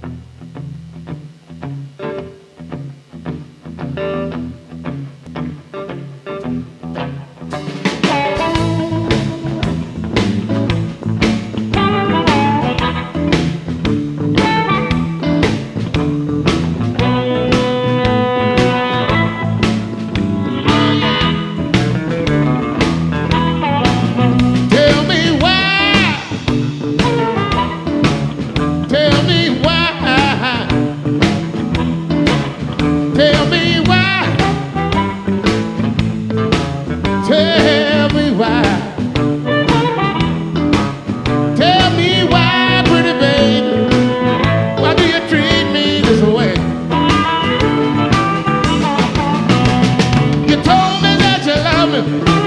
Bye. coming.